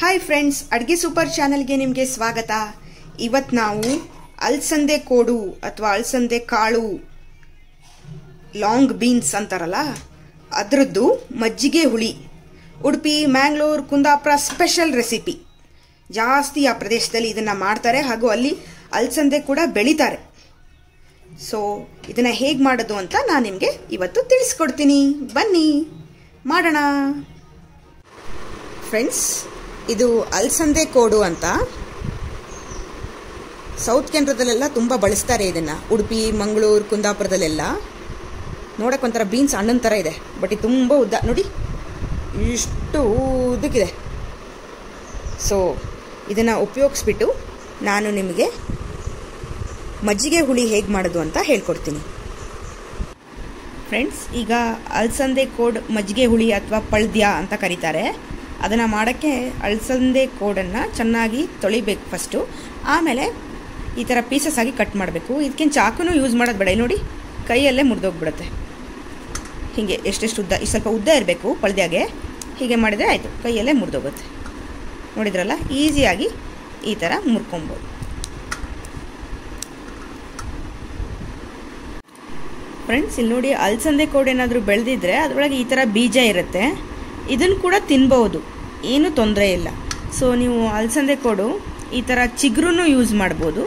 Hi friends ಅಡುಗೆ super ಚಾನಲ್ಗೆ ನಿಮಗೆ ಸ್ವಾಗತ. ಇವತ್ತು ನಾವು ಅಲ್ಸಂದೆ ಕೋಡು ಅಥವಾ ಅಲ್ಸಂದೆ ಕಾಳು ಲಾಂಗ್ ಬೀನ್ಸ್ ಅಂತಾರಲ್ಲ, ಅದರದ್ದು ಮಜ್ಜಿಗೆ ಹುಳಿ, ಉಡುಪಿ, ಮ್ಯಾಂಗ್ಳೂರು, ಕುಂದಾಪುರ ಸ್ಪೆಷಲ್ ರೆಸಿಪಿ ಜಾಸ್ತಿ ಆ ಪ್ರದೇಶದಲ್ಲಿ ಇದನ್ನು ಮಾಡ್ತಾರೆ, ಹಾಗೂ ಅಲ್ಲಿ ಅಲ್ಸಂದೆ ಕೂಡ ಬೆಳೀತಾರೆ. ಸೊ ಇದನ್ನು ಹೇಗೆ ಮಾಡೋದು ಅಂತ ನಾನು ನಿಮಗೆ ಇವತ್ತು ತಿಳಿಸ್ಕೊಡ್ತೀನಿ. ಬನ್ನಿ, ಮಾಡೋಣ. ಫ್ರೆಂಡ್ಸ್ ಇದು ಅಲ್ಸಂದೆ ಕೋಡು ಅಂತ. ಸೌತ್ ಕೇಂದ್ರದಲ್ಲೆಲ್ಲ ತುಂಬ ಬಳಸ್ತಾರೆ ಇದನ್ನು. ಉಡುಪಿ, ಮಂಗಳೂರು, ಕುಂದಾಪುರದಲ್ಲೆಲ್ಲ. ನೋಡೋಕೆ ಒಂಥರ ಬೀನ್ಸ್ ಹಣ್ಣಿನ ಥರ ಇದೆ. ಬಟ್ ಇದು ತುಂಬ ಉದ್ದ. ನೋಡಿ, ಇಷ್ಟು ಉದ್ದಕ್ಕಿದೆ. ಸೊ ಇದನ್ನು ಉಪಯೋಗಿಸ್ಬಿಟ್ಟು ನಾನು ನಿಮಗೆ ಮಜ್ಜಿಗೆ ಹುಳಿ ಹೇಗೆ ಮಾಡೋದು ಅಂತ ಹೇಳ್ಕೊಡ್ತೀನಿ. ಫ್ರೆಂಡ್ಸ್ ಈಗ ಅಲ್ಸಂದೆ ಕೋಡ್ ಮಜ್ಜಿಗೆ ಹುಳಿ ಅಥವಾ ಪಳ್ದ್ಯ ಅಂತ ಕರೀತಾರೆ. ಅದನ್ನು ಮಾಡೋಕ್ಕೆ ಅಳಸಂದೆ ಕೋಡನ್ನು ಚೆನ್ನಾಗಿ ತೊಳಿಬೇಕು ಫಸ್ಟು ಆಮೇಲೆ ಈ ಥರ ಪೀಸಸ್ ಆಗಿ ಕಟ್ ಮಾಡಬೇಕು. ಇದಕ್ಕೇನು ಚಾಕುನೂ ಯೂಸ್ ಮಾಡೋದು ಬೇಡ. ನೋಡಿ ಕೈಯಲ್ಲೇ ಮುರಿದೋಗ್ಬಿಡುತ್ತೆ. ಹೀಗೆ ಎಷ್ಟೆಷ್ಟು ಉದ್ದ ಸ್ವಲ್ಪ ಉದ್ದ ಇರಬೇಕು ಪಳದ್ಯಾಗೆ ಹೀಗೆ. ಮಾಡಿದರೆ ಆಯಿತು. ಕೈಯಲ್ಲೇ ಮುರಿದೋಗುತ್ತೆ. ನೋಡಿದ್ರಲ್ಲ? ಈಸಿಯಾಗಿ ಈ ಥರ ಮುರ್ಕೊಬೋದು. ಫ್ರೆಂಡ್ಸ್ ಇಲ್ಲಿ ನೋಡಿ ಅಲ್ಸಂದೆ ಕೋಡ್ ಏನಾದರೂ ಬೆಳೆದಿದ್ರೆ ಅದರೊಳಗೆ ಈ ಥರ ಬೀಜ ಇರುತ್ತೆ. ಇದನ್ನು ಕೂಡ ತಿನ್ಬೋದು. ಏನೂ ತೊಂದರೆ ಇಲ್ಲ. ಸೊ ನೀವು ಅಲಸಂದೆ ಕೋಡು. ಈ ಥರ ಚಿಗುರು ಯೂಸ್ ಮಾಡ್ಬೋದು.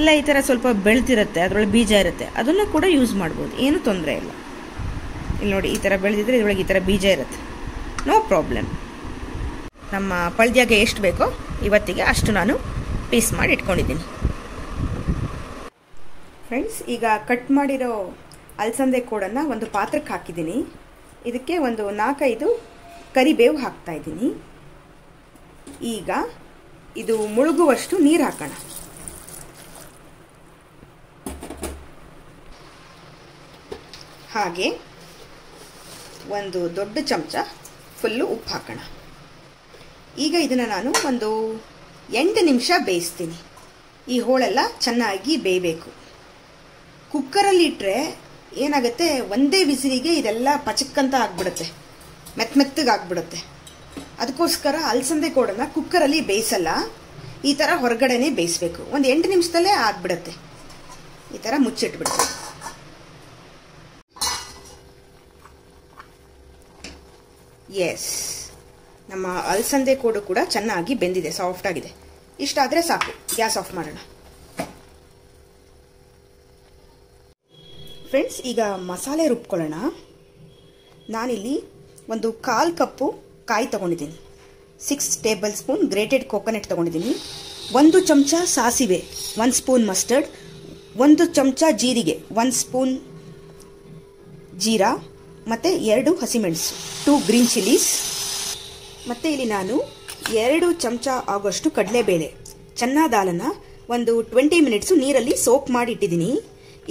ಇಲ್ಲ, ಈ ಥರ ಸ್ವಲ್ಪ ಬೆಳೆದಿರುತ್ತೆ, ಅದರೊಳಗೆ ಬೀಜ ಇರುತ್ತೆ, ಅದನ್ನು ಕೂಡ ಯೂಸ್ ಮಾಡ್ಬೋದು. ಏನೂ ತೊಂದರೆ ಇಲ್ಲ. ಇಲ್ಲಿ ನೋಡಿ, ಈ ಥರ ಬೆಳೆದಿದ್ರೆ ಇದರೊಳಗೆ ಈ ಥರ ಬೀಜ ಇರುತ್ತೆ. ನೋ ಪ್ರಾಬ್ಲಮ್ ನಮ್ಮ ಪಳ್ದ್ಯಾಗೆ ಎಷ್ಟು ಬೇಕೋ ಇವತ್ತಿಗೆ ಅಷ್ಟು ನಾನು ಪೀಸ್ ಮಾಡಿ ಇಟ್ಕೊಂಡಿದ್ದೀನಿ. ಫ್ರೆಂಡ್ಸ್ ಈಗ ಕಟ್ ಮಾಡಿರೋ ಅಲಸಂದೆ ಕೋಡನ್ನು ಒಂದು ಪಾತ್ರಕ್ಕೆ ಹಾಕಿದ್ದೀನಿ. ಇದಕ್ಕೆ ಒಂದು ನಾಲ್ಕೈದು ಕರಿಬೇವು ಹಾಕ್ತಾ ಇದ್ದೀನಿ. ಈಗ ಇದು ಮುಳುಗುವಷ್ಟು ನೀರು ಹಾಕೋಣ. ಹಾಗೆ ಒಂದು ದೊಡ್ಡ ಚಮಚ ಫುಲ್ಲು ಉಪ್ಪು ಹಾಕೋಣ. ಈಗ ಇದನ್ನು ನಾನು ಒಂದು ಎಂಟು ನಿಮಿಷ ಬೇಯಿಸ್ತೀನಿ. ಈ ಹೋಳೆಲ್ಲ ಚೆನ್ನಾಗಿ ಬೇಯಬೇಕು. ಕುಕ್ಕರಲ್ಲಿ ಇಟ್ಟರೆ ಏನಾಗುತ್ತೆ? ಒಂದೇ ಬಿಸಿಲಿಗೆ ಇದೆಲ್ಲ ಪಚಕ್ಕಂತ ಆಗ್ಬಿಡುತ್ತೆ. ಮೆತ್ತ ಮೆತ್ತಗೆ ಆಗ್ಬಿಡುತ್ತೆ. ಅದಕ್ಕೋಸ್ಕರ ಅಲಸಂದೆ ಕೋಡನ್ನು ಕುಕ್ಕರಲ್ಲಿ ಬೇಯಿಸಲ್ಲ. ಈ ಥರ ಹೊರಗಡೆನೇ ಬೇಯಿಸ್ಬೇಕು. ಒಂದು ಎಂಟು ನಿಮಿಷದಲ್ಲೇ ಆಗ್ಬಿಡುತ್ತೆ. ಈ ಥರ ಮುಚ್ಚಿಟ್ಬಿಡುತ್ತೆ ಎಸ್ ನಮ್ಮ ಅಲಸಂದೆ ಕೋಡು ಕೂಡ ಚೆನ್ನಾಗಿ ಬೆಂದಿದೆ, ಸಾಫ್ಟ್ ಆಗಿದೆ. ಇಷ್ಟಾದರೆ ಸಾಕು. ಗ್ಯಾಸ್ ಆಫ್ ಮಾಡೋಣ. ಫ್ರೆಂಡ್ಸ್ ಈಗ ಮಸಾಲೆ ರುಬ್ಕೊಳ್ಳೋಣ. ನಾನಿಲ್ಲಿ ಒಂದು ಕಾಲು ಕಪ್ಪು ಕಾಯಿ ತೊಗೊಂಡಿದ್ದೀನಿ. Six tablespoon grated coconut ತೊಗೊಂಡಿದ್ದೀನಿ. ಒಂದು ಚಮಚ ಸಾಸಿವೆ ಒಂದು ಸ್ಪೂನ್ ಮಸ್ಟರ್ಡ್ ಒಂದು ಚಮಚ ಜೀರಿಗೆ ಒಂದು ಸ್ಪೂನ್ ಜೀರಾ, ಮತ್ತು ಎರಡು ಹಸಿಮೆಣಸು ಟೂ ಗ್ರೀನ್ ಚಿಲ್ಲೀಸ್ ಮತ್ತು ಇಲ್ಲಿ ನಾನು ಎರಡು ಚಮಚ ಆಗೋಷ್ಟು ಕಡಲೆಬೇಳೆ, ಚೆನ್ನ ದಾಲನ್ನು ಒಂದು ಟ್ವೆಂಟಿ ಮಿನಿಟ್ಸು ನೀರಲ್ಲಿ ಸೋಪ್ ಮಾಡಿ ಇಟ್ಟಿದ್ದೀನಿ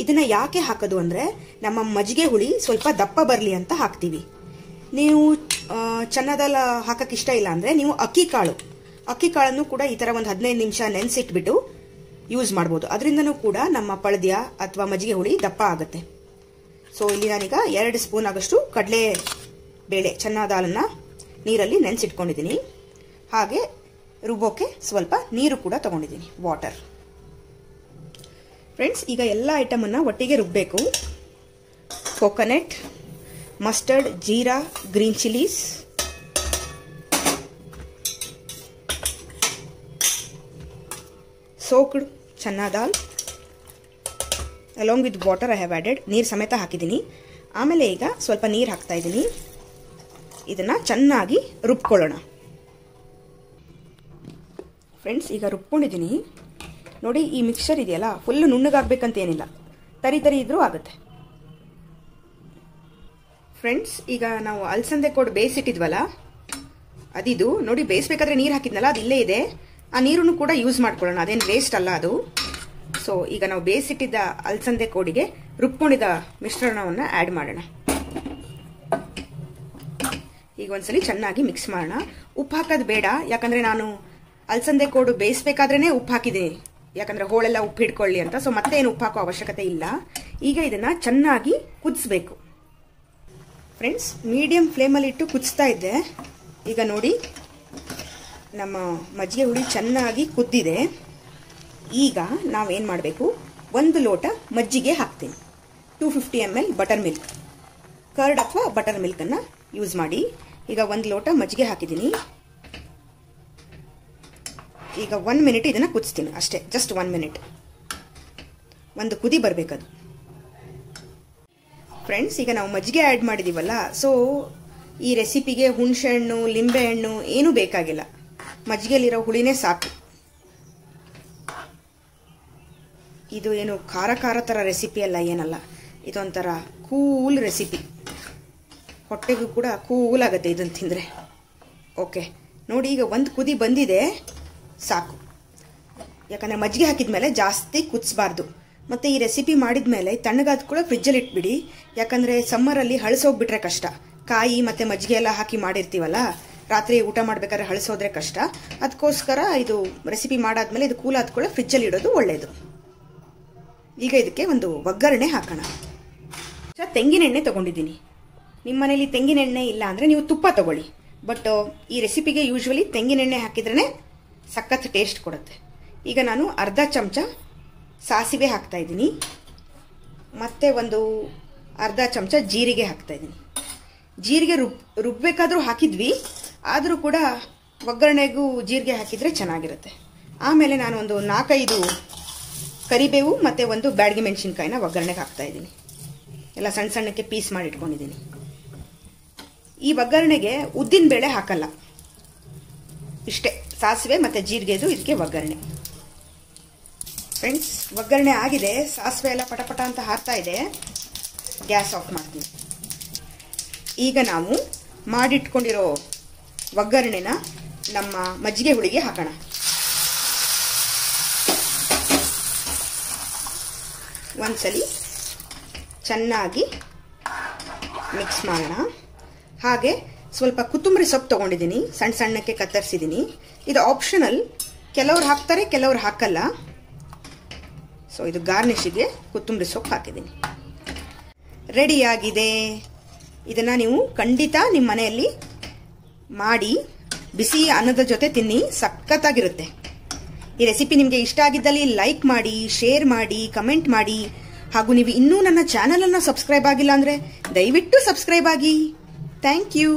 ಇದನ್ನು ಯಾಕೆ ಹಾಕೋದು ಅಂದರೆ ನಮ್ಮ ಮಜ್ಜಿಗೆ ಹುಳಿ ಸ್ವಲ್ಪ ದಪ್ಪ ಬರಲಿ ಅಂತ ಹಾಕ್ತೀವಿ. ನೀವು ಚೆನ್ನದಲ್ಲ ಹಾಕಕ್ಕೆ ಇಷ್ಟ ಇಲ್ಲ ಅಂದರೆ ನೀವು ಅಕ್ಕಿ ಕಾಳು. ಅಕ್ಕಿ ಕಾಳನ್ನು ಕೂಡ ಈ ಥರ ಒಂದು ಹದಿನೈದು ನಿಮಿಷ ನೆನೆಸಿಟ್ಬಿಟ್ಟು ಯೂಸ್ ಮಾಡ್ಬೋದು. ಅದರಿಂದನು ಕೂಡ ನಮ್ಮ ಪಳದ್ಯ ಅಥವಾ ಮಜ್ಜಿಗೆ ಹುಳಿ ದಪ್ಪ ಆಗುತ್ತೆ. ಸೊ ಇಲ್ಲಿ ನಾನೀಗ ಎರಡು ಸ್ಪೂನ್ ಆಗಷ್ಟು ಕಡಲೆ ಬೇಳೆ ಚೆನ್ನ ದಾಲನ್ನು ನೀರಲ್ಲಿ ನೆನೆಸಿಟ್ಕೊಂಡಿದ್ದೀನಿ. ಹಾಗೆ ರುಬ್ಬೋಕೆ ಸ್ವಲ್ಪ ನೀರು ಕೂಡ ತಗೊಂಡಿದ್ದೀನಿ ವಾಟರ್ ಫ್ರೆಂಡ್ಸ್ ಈಗ ಎಲ್ಲ ಐಟಮನ್ನು ಒಟ್ಟಿಗೆ ರುಬ್ಬಬೇಕು coconut mustard jeera, green chillies soaked chana dal. Along with water I have added ನೀರು ಸಮೇತ ಹಾಕಿದ್ದೀನಿ. ಆಮೇಲೆ ಈಗ ಸ್ವಲ್ಪ ನೀರು ಹಾಕ್ತಾ ಇದ್ದೀನಿ. ಇದನ್ನು ಚೆನ್ನಾಗಿ ರುಬ್ಕೊಳ್ಳೋಣ. ಫ್ರೆಂಡ್ಸ್ ಈಗ ರುಬ್ಕೊಂಡಿದ್ದೀನಿ. ನೋಡಿ, ಈ ಮಿಕ್ಸ್ಚರ್ ಇದೆಯಲ್ಲ? ಫುಲ್ಲು ನುಣ್ಣಗಾಗಬೇಕಂತ ಏನಿಲ್ಲ ತರಿ ತರಿ ಇದ್ದರೂ ಆಗುತ್ತೆ. ಫ್ರೆಂಡ್ಸ್ ಈಗ ನಾವು ಅಲಸಂದೆ ಕೋಡ್ ಬೇಯಿಸಿಟ್ಟಿದ್ವಲ್ಲ, ಅದಿದು, ನೋಡಿ, ಬೇಯಿಸ್ಬೇಕಾದ್ರೆ ನೀರು ಹಾಕಿದ್ನಲ್ಲ, ಅದು ಇಲ್ಲೇ ಇದೆ. ಆ ನೀರನ್ನು ಕೂಡ ಯೂಸ್ ಮಾಡ್ಕೊಳ್ಳೋಣ, ಅದೇನು ವೇಸ್ಟ್ ಅಲ್ಲ ಅದು. ಸೊ ಈಗ ನಾವು ಬೇಯಿಸಿಟ್ಟಿದ್ದ ಅಲಸಂದೆ ಕೋಡಿಗೆ ರುಬ್ಕೊಂಡಿದ್ದ ಮಿಶ್ರಣವನ್ನು ಆ್ಯಡ್ ಮಾಡೋಣ. ಈಗ ಒಂದ್ಸಲಿ ಚೆನ್ನಾಗಿ ಮಿಕ್ಸ್ ಮಾಡೋಣ. ಉಪ್ಪು ಹಾಕೋದು ಬೇಡ, ಯಾಕಂದರೆ ನಾನು ಅಲಸಂದೆ ಕೋಡು ಬೇಯಿಸ್ಬೇಕಾದ್ರೇ ಉಪ್ಪು ಹಾಕಿದ್ದೀನಿ. ಯಾಕಂದರೆ ಹೋಳೆಲ್ಲ ಉಪ್ಪು ಹಿಡ್ಕೊಳ್ಳಿ ಅಂತ. ಸೊ ಮತ್ತೆ ಏನು ಉಪ್ಪು ಹಾಕೋ ಅವಶ್ಯಕತೆ ಇಲ್ಲ. ಈಗ ಇದನ್ನು ಚೆನ್ನಾಗಿ ಕುದಿಸ್ಬೇಕು. ಫ್ರೆಂಡ್ಸ್ ಮೀಡಿಯಂ ಫ್ಲೇಮಲ್ಲಿ ಇಟ್ಟು ಕುದಿಸ್ತಾ ಇದ್ದೆ. ಈಗ ನೋಡಿ, ನಮ್ಮ ಮಜ್ಜಿಗೆ ಹುಳಿ ಚೆನ್ನಾಗಿ ಕುದ್ದಿದೆ. ಈಗ ನಾವೇನು ಮಾಡಬೇಕು? ಒಂದು ಲೋಟ ಮಜ್ಜಿಗೆ ಹಾಕ್ತೀನಿ. Two fifty M L buttermilk curd ಅಥವಾ ಬಟರ್ ಮಿಲ್ಕನ್ನು ಯೂಸ್ ಮಾಡಿ. ಈಗ ಒಂದು ಲೋಟ ಮಜ್ಜಿಗೆ ಹಾಕಿದ್ದೀನಿ. ಈಗ ಒನ್ ಮಿನಿಟ್ ಇದನ್ನು ಕುದಿಸ್ತೀನಿ ಅಷ್ಟೇ ಜಸ್ಟ್ ಒನ್ ಮಿನಿಟ್ ಒಂದು ಕುದಿ ಬರಬೇಕದು. ಫ್ರೆಂಡ್ಸ್ ಈಗ ನಾವು ಮಜ್ಜಿಗೆ ಆ್ಯಡ್ ಮಾಡಿದ್ದೀವಲ್ಲ ಸೊ ಈ ರೆಸಿಪಿಗೆ ಹುಣಸೆ ಹಣ್ಣು ಲಿಂಬೆಹಣ್ಣು ಏನೂ ಬೇಕಾಗಿಲ್ಲ. ಮಜ್ಜಿಗೆಯಲ್ಲಿರೋ ಹುಳಿನೇ ಸಾಕು. ಇದು ಏನು ಖಾರ ಖಾರ ಥರ ರೆಸಿಪಿ ಅಲ್ಲ, ಏನಲ್ಲ. ಇದೊಂಥರ ಕೂಲ್ ರೆಸಿಪಿ ಹೊಟ್ಟೆಗೂ ಕೂಡ ಕೂಲ್ ಆಗುತ್ತೆ ಇದನ್ನು ತಿಂದರೆ. ಓಕೆ ನೋಡಿ, ಈಗ ಒಂದು ಕುದಿ ಬಂದಿದೆ, ಸಾಕು. ಯಾಕಂದರೆ ಮಜ್ಜಿಗೆ ಹಾಕಿದ ಮೇಲೆ ಜಾಸ್ತಿ ಕುದಿಸ್ಬಾರ್ದು. ಮತ್ತು ಈ ರೆಸಿಪಿ ಮಾಡಿದ ಮೇಲೆ ತಣ್ಣಗಾದ ಕೂಡ ಫ್ರಿಜ್ಜಲ್ಲಿ ಇಟ್ಬಿಡಿ. ಯಾಕಂದರೆ ಸಮ್ಮರಲ್ಲಿ ಹಳಸೋಗ್ಬಿಟ್ರೆ ಕಷ್ಟ. ಕಾಯಿ ಮತ್ತು ಮಜ್ಜಿಗೆ ಎಲ್ಲ ಹಾಕಿ ಮಾಡಿರ್ತೀವಲ್ಲ, ರಾತ್ರಿ ಊಟ ಮಾಡಬೇಕಾದ್ರೆ ಹಳಸೋದ್ರೆ ಕಷ್ಟ. ಅದಕ್ಕೋಸ್ಕರ ಇದು ರೆಸಿಪಿ ಮಾಡಾದ್ಮೇಲೆ ಇದು ಕೂಲ್ ಕೂಡ ಫ್ರಿಜ್ಜಲ್ಲಿ ಇಡೋದು ಒಳ್ಳೆಯದು ಈಗ ಇದಕ್ಕೆ ಒಂದು ಒಗ್ಗರಣೆ ಹಾಕೋಣ. ತೆಂಗಿನೆಣ್ಣೆ ತೊಗೊಂಡಿದ್ದೀನಿ. ನಿಮ್ಮ ಮನೇಲಿ ತೆಂಗಿನೆಣ್ಣೆ ಇಲ್ಲ ಅಂದರೆ ನೀವು ತುಪ್ಪ ತಗೊಳ್ಳಿ. ಬಟ್, ಈ ರೆಸಿಪಿಗೆ ಯೂಶ್ವಲಿ ತೆಂಗಿನೆಣ್ಣೆ ಹಾಕಿದ್ರೇ ಸಖತ್ ಟೇಸ್ಟ್ ಕೊಡುತ್ತೆ. ಈಗ ನಾನು ಅರ್ಧ ಚಮಚ ಸಾಸಿವೆ ಹಾಕ್ತಾ ಇದ್ದೀನಿ. ಮತ್ತು ಒಂದು ಅರ್ಧ ಚಮಚ ಜೀರಿಗೆ ಹಾಕ್ತಾ ಇದ್ದೀನಿ. ಜೀರಿಗೆ ರುಬ್, ರುಬ್ಬೇಕಾದರೂ ಹಾಕಿದ್ವಿ. ಆದರೂ ಕೂಡ ಒಗ್ಗರಣೆಗೂ ಜೀರಿಗೆ ಹಾಕಿದರೆ ಚೆನ್ನಾಗಿರುತ್ತೆ. ಆಮೇಲೆ ನಾನು ಒಂದು ನಾಲ್ಕೈದು ಕರಿಬೇವು ಮತ್ತು ಒಂದು ಬ್ಯಾಡಗಿ ಮೆಣಸಿನ್ಕಾಯಿನ ಒಗ್ಗರಣೆಗೆ ಹಾಕ್ತಾ ಇದ್ದೀನಿ. ಎಲ್ಲ ಸಣ್ಣ ಸಣ್ಣಕ್ಕೆ ಪೀಸ್ ಮಾಡಿ ಇಟ್ಕೊಂಡಿದ್ದೀನಿ. ಈ ಒಗ್ಗರಣೆಗೆ ಉದ್ದಿನ ಬೇಳೆ ಹಾಕಲ್ಲ. ಇಷ್ಟೇ, ಸಾಸಿವೆ ಮತ್ತು ಜೀರಿಗೆದು ಇದಕ್ಕೆ ಒಗ್ಗರಣೆ. ಫ್ರೆಂಡ್ಸ್ ಒಗ್ಗರಣೆ ಆಗಿದೆ. ಸಾಸಿವೆ ಎಲ್ಲ ಪಟಪಟ ಅಂತ ಹಾಕ್ತಾ ಇದೆ. ಗ್ಯಾಸ್ ಆಫ್ ಮಾಡ್ತೀನಿ. ಈಗ ನಾವು ಮಾಡಿಟ್ಕೊಂಡಿರೋ ಒಗ್ಗರಣೆನ ನಮ್ಮ ಮಜ್ಜಿಗೆ ಹುಳಿಗೆ ಹಾಕೋಣ. ಒಂದ್ಸಲಿ ಚೆನ್ನಾಗಿ ಮಿಕ್ಸ್ ಮಾಡೋಣ. ಹಾಗೆ ಸ್ವಲ್ಪ ಕೊತ್ತಂಬರಿ ಸೊಪ್ಪು ತೊಗೊಂಡಿದ್ದೀನಿ. ಸಣ್ಣ ಸಣ್ಣಕ್ಕೆ ಕತ್ತರಿಸಿದ್ದೀನಿ. ಇದು ಆಪ್ಷನಲ್ ಕೆಲವ್ರು ಹಾಕ್ತಾರೆ, ಕೆಲವ್ರು ಹಾಕಲ್ಲ. ಸೊ ಇದು ಗಾರ್ನಿಷಿಗೆ ಕೊತ್ತಂಬರಿ ಸೊಪ್ಪು ಹಾಕಿದ್ದೀನಿ. ರೆಡಿಯಾಗಿದೆ. ಇದನ್ನು ನೀವು ಖಂಡಿತ ನಿಮ್ಮ ಮನೆಯಲ್ಲಿ ಮಾಡಿ, ಬಿಸಿ ಅನ್ನದ ಜೊತೆ ತಿನ್ನಿ, ಸಖತ್ತಾಗಿರುತ್ತೆ. ಈ ರೆಸಿಪಿ ನಿಮಗೆ ಇಷ್ಟ ಆಗಿದ್ದಲ್ಲಿ ಲೈಕ್ ಮಾಡಿ ಶೇರ್ ಮಾಡಿ ಕಮೆಂಟ್ ಮಾಡಿ. ಹಾಗೂ ನೀವು ಇನ್ನೂ ನನ್ನ ಚಾನಲನ್ನು ಸಬ್ಸ್ಕ್ರೈಬ್ ಆಗಿಲ್ಲ ಅಂದರೆ ದಯವಿಟ್ಟು ಸಬ್ಸ್ಕ್ರೈಬ್ ಆಗಿ. Thank you